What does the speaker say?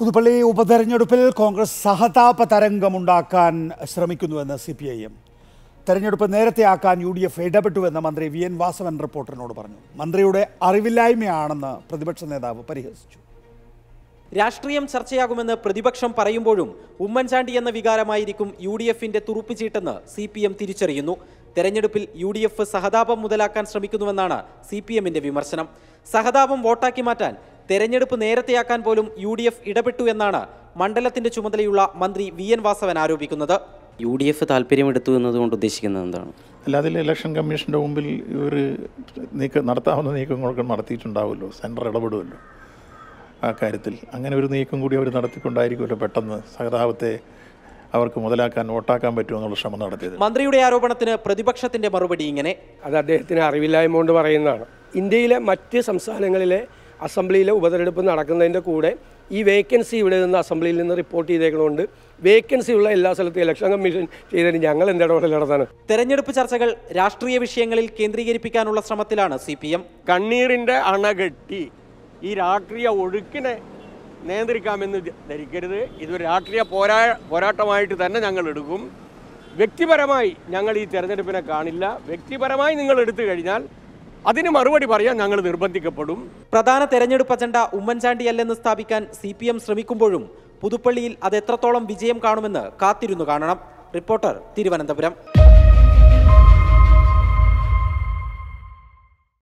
പുതുപ്പള്ളി ഉപതെരഞ്ഞെടുപ്പിൽ കോൺഗ്രസ് സഹതാപ തരംഗമുണ്ടാക്കാൻ ശ്രമിക്കുന്നുവെന്ന് സി പി ഐ എം തെരഞ്ഞെടുപ്പ് നേരത്തെയാക്കാൻ യു ഡി എഫ് ഇടപെട്ടുവെന്ന് മന്ത്രി വി എൻ വാസവൻ റിപ്പോർട്ടറിനോട് പറഞ്ഞു. മന്ത്രിയുടെ അറിവില്ലായ്മയാണെന്ന് പ്രതിപക്ഷ നേതാവ് പരിഹസിച്ചു. രാഷ്ട്രീയം ചർച്ചയാകുമെന്ന് പ്രതിപക്ഷം പറയുമ്പോഴും ഉമ്മൻചാണ്ടി എന്ന വികാരമായിരിക്കും യു ഡി എഫിന്റെ തുറുപ്പുചീട്ടെന്ന് സി പി എം തിരിച്ചറിയുന്നു. തെരഞ്ഞെടുപ്പിൽ യു ഡി എഫ് സഹതാപം മുതലാക്കാൻ ശ്രമിക്കുന്നുവെന്നാണ് സി പി എമ്മിന്റെ വിമർശനം. സഹതാപം വോട്ടാക്കി മാറ്റാൻ തെരഞ്ഞെടുപ്പ് നേരത്തെയാക്കാൻ പോലും യു ഡി എഫ് ഇടപെട്ടു എന്നാണ് മണ്ഡലത്തിന്റെ ചുമതലയുള്ള മന്ത്രി വി എൻ വാസവൻ ആരോപിക്കുന്നത്. യു ഡി എഫ് താല്പര്യമെടുത്തു എന്നതുകൊണ്ട് ഉദ്ദേശിക്കുന്നത് എന്താണ്? അല്ലാതെ ഇലക്ഷൻ കമ്മീഷന്റെ മുമ്പിൽ ഇവർ നീക്കം നടത്താവുന്ന നീക്കങ്ങളൊക്കെ നടത്തിയിട്ടുണ്ടാവുമല്ലോ സെന്റർ ഇടപെടുമല്ലോ. ആ കാര്യത്തിൽ അങ്ങനെ ഒരു നീക്കം കൂടി അവർ നടത്തിക്കൊണ്ടായിരിക്കുമല്ലോ പെട്ടെന്ന് സഹതാപത്തെ അവർക്ക് മുതലാക്കാൻ വോട്ടാക്കാൻ പറ്റുമെന്നുള്ള ശ്രമം നടത്തിയത്. മന്ത്രിയുടെ ആരോപണത്തിന് പ്രതിപക്ഷത്തിന്റെ മറുപടി ഇങ്ങനെ. അത് അദ്ദേഹത്തിന് അറിവില്ലായ്മ കൊണ്ട് പറയുന്നതാണ്. ഇന്ത്യയിലെ മറ്റ് സംസ്ഥാനങ്ങളിലെ അസംബ്ലിയിലെ ഉപതെരഞ്ഞെടുപ്പ് നടക്കുന്നതിന്റെ കൂടെ ഈ വേക്കൻസി ഇവിടെ നിന്ന് അസംബ്ലിയിൽ നിന്ന് റിപ്പോർട്ട് ചെയ്തേക്കുന്നതുകൊണ്ട് വേക്കൻസി ഉള്ള എല്ലാ സ്ഥലത്തും ഇലക്ഷൻ കമ്മീഷൻ ചെയ്തതിന് ഞങ്ങൾ എന്റെ ഇടപെടൽ നടത്താണ് തെരഞ്ഞെടുപ്പ് ചർച്ചകൾ രാഷ്ട്രീയ വിഷയങ്ങളിൽ കേന്ദ്രീകരിപ്പിക്കാനുള്ള ശ്രമത്തിലാണ് സി പി എം കണ്ണീരിന്റെ അണകെട്ടി ഈ രാഷ്ട്രീയ ഒഴുക്കിനെ നിയന്ത്രിക്കാമെന്ന് ധരിക്കരുത്. ഇതൊരു രാഷ്ട്രീയ പോരാ പോരാട്ടമായിട്ട് തന്നെ ഞങ്ങൾ എടുക്കും. വ്യക്തിപരമായി ഞങ്ങൾ ഈ തെരഞ്ഞെടുപ്പിനെ കാണില്ല. വ്യക്തിപരമായി നിങ്ങൾ എടുത്തു കഴിഞ്ഞാൽ അതിന് മറുപടി പറയാൻ ഞങ്ങൾ നിർബന്ധിക്കപ്പെടും. പ്രധാന തെരഞ്ഞെടുപ്പ് അജണ്ട ഉമ്മൻചാണ്ടിയല്ലെന്ന് സ്ഥാപിക്കാൻ സി പി എം ശ്രമിക്കുമ്പോഴും പുതുപ്പള്ളിയിൽ അത് എത്രത്തോളം വിജയം കാണുമെന്ന് കാത്തിരുന്നു കാണണം. റിപ്പോർട്ടർ തിരുവനന്തപുരം.